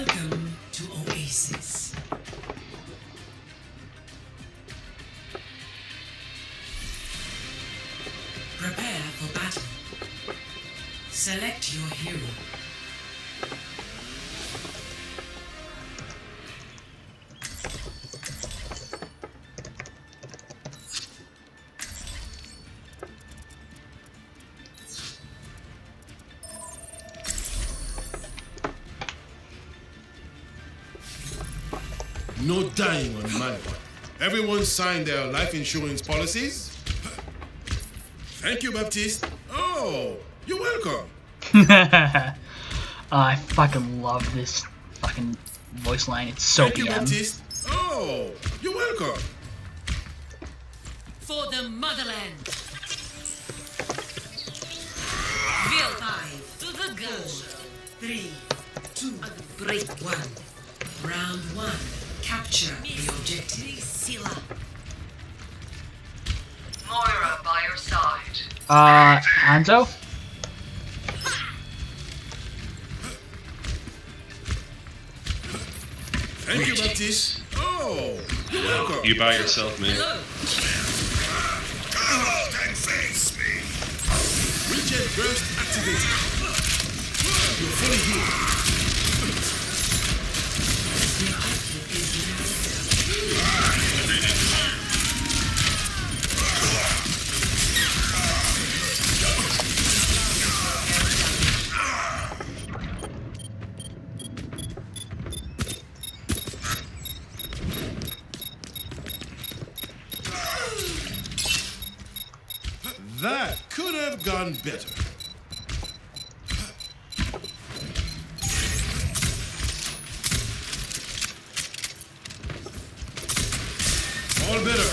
Welcome to Oasis. Prepare for battle. Select your hero. No dying on my part. Everyone signed their life insurance policies? Thank you, Baptiste. Oh, you're welcome. I fucking love this fucking voice line. It's so Thank you, Baptiste. Oh, you're welcome. For the motherland. Real five to the goal. Three, two, break one. Round one. Capture the objective. Sila. Moira by your side. Uh, Hanzo? Thank you, Baptiste. Oh, you're welcome. You by yourself, man. Hello. and face me. Regen burst activated. You're fully healed. Have gone better. All better.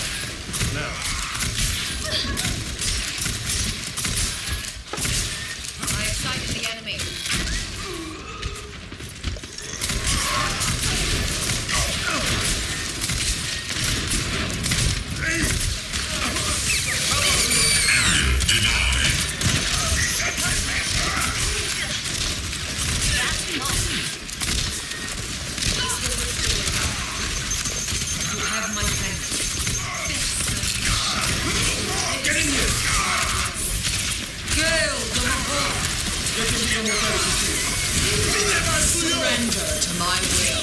Surrender to my will.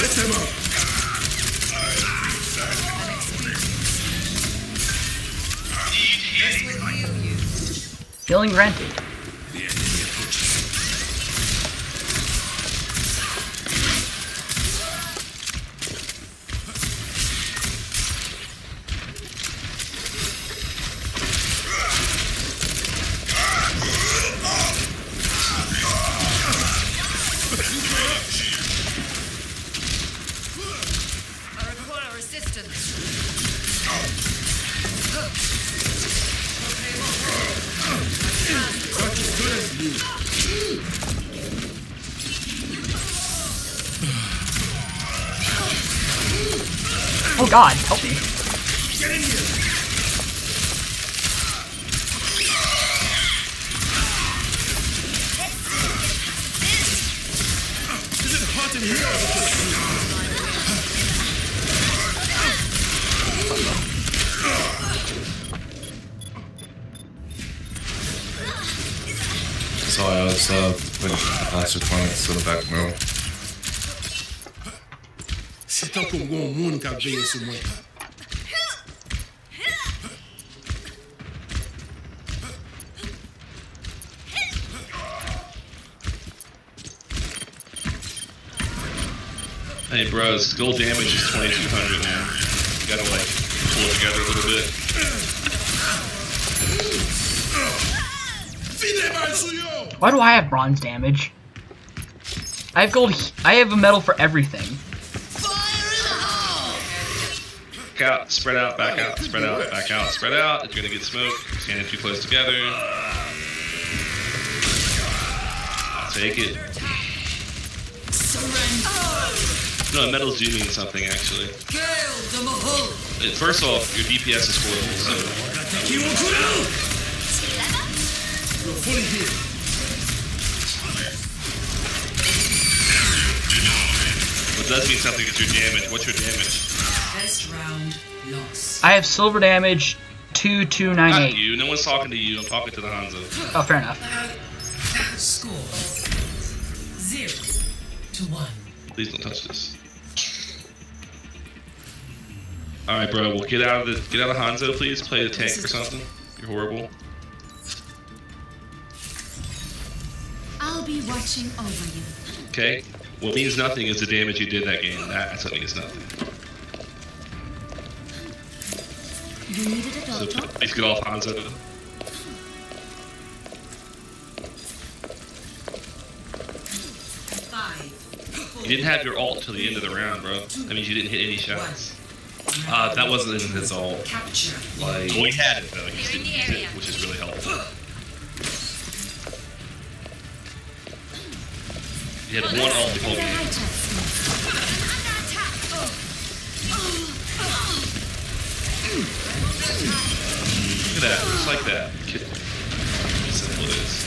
let them up. This will heal you. Healing granted. Oh god, help me. Get in here. Is it hot in here? Sorry, I was putting answer comments in the back row. Se tan kon gon moun ka veye sou. Hey, bros, gold damage is 2200 now. You gotta, like, pull it together a little bit. Fine bal sou yo! Why do I have bronze damage? I have gold. I have a medal for everything. Back out, spread out, back out, spread out, back out, spread out. You're gonna get smoked. Standing too close together. I'll take it. No, medals do mean something, actually. Gale the Mahal. First off, your DPS is horrible, so does mean something because your damage. What's your damage? First round loss. I have silver damage Not 2298. you. No one's talking to you. I'm talking to the Hanzo. Oh, fair enough. Score zero to one. Please don't touch this. All right, bro. Well, get out of the get out of Hanzo, please. Play the tank or something. You're horrible. I'll be watching over you. Okay. What means nothing is the damage you did that game. That's what means nothing. You needed a So please get off Hanzo. You didn't have your ult till the end of the round, bro. That means you didn't hit any shots. Uh, that wasn't in his ult. Capture. Like, Well, he had it though. He just didn't use it, which is He had one ult the whole Der Look at that, just like that. Kid- Simple it is.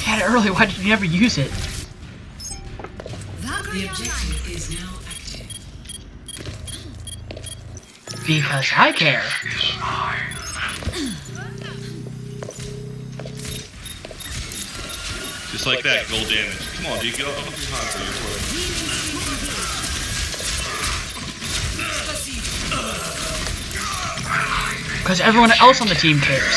You had it early. Why did you never use it? The objective is now active. Because I care. Just like that, gold damage. Come on, dude, get off the console. You're for. Because everyone else on the team cares.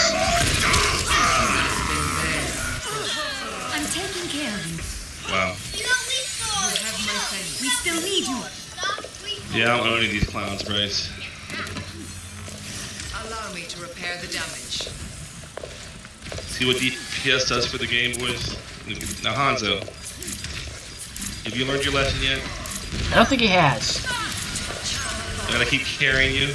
I'm taking care of you. Wow. We still need you. Yeah, I'm owning these clowns, Bryce. Allow me to repair the damage. See what DPS does for the game, boys? Now, Hanzo. Have you learned your lesson yet? I don't think he has. I gotta keep carrying you.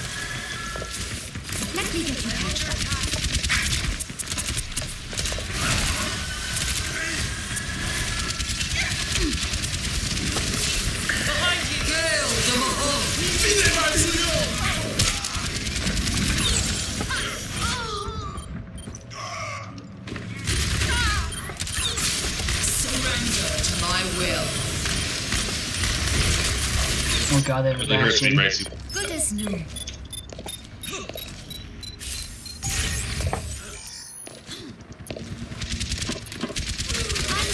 Bryce. Good as new. I'm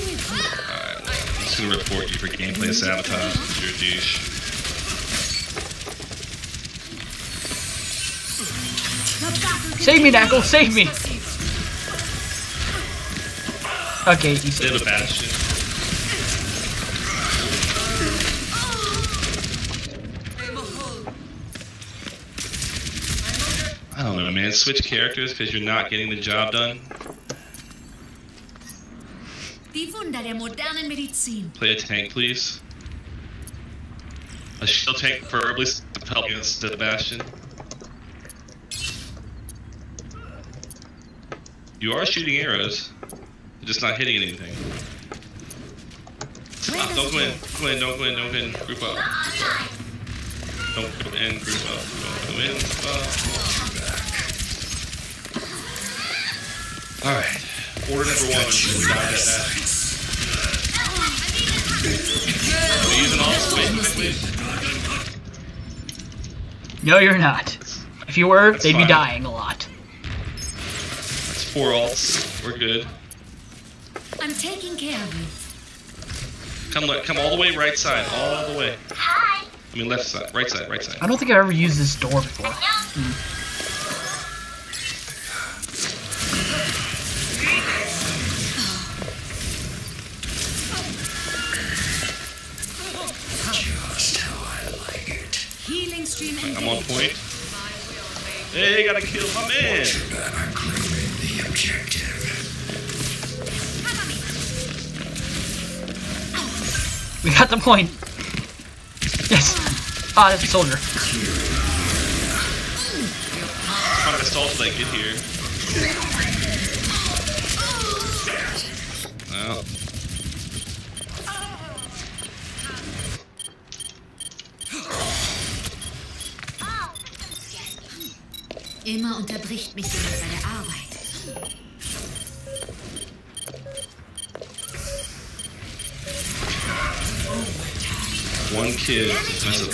with you. Alright, well, I'm just gonna report you for gameplay sabotage. You're a douche. Save me, Knuckle, save me! Okay, he saved me. Don't know, man. Switch characters because you're not getting the job done. Die Wunder der modernen Medizin. Play a tank, please. A shield tank, preferably, to help against the Bastion. You are shooting arrows, you're just not hitting anything. Ah, Stop, don't go in, go in, don't go in, don't go in, group up. Don't go in, group up, don't go in, group up. Alright, order number one, dive that all. No, you're not. If you were, That's they'd be dying a lot. That's four ults. We're good. I'm taking care of you. Come, le- come all the way right side, all the way. Hi. I mean left side, right side, right side. I don't think I've ever used this door before. Hmm. Healing stream I'm on point. Hey, gotta kill my man. We got the point. Yes. Ah, that's a soldier. Trying to stall till they get here. Well, Immer unterbricht mich jemand seine Arbeit. One kid, that's.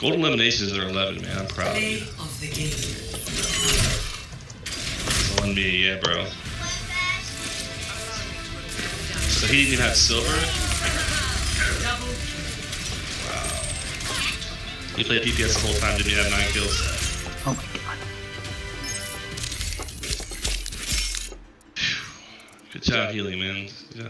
Golden eliminations are 11, man. I'm proud of Play you. of the game. It's on me, yeah, bro. So he didn't even have silver? Double He played DPS the whole time, didn't even have 9 kills. Oh my god. Good job healing, man. Yeah.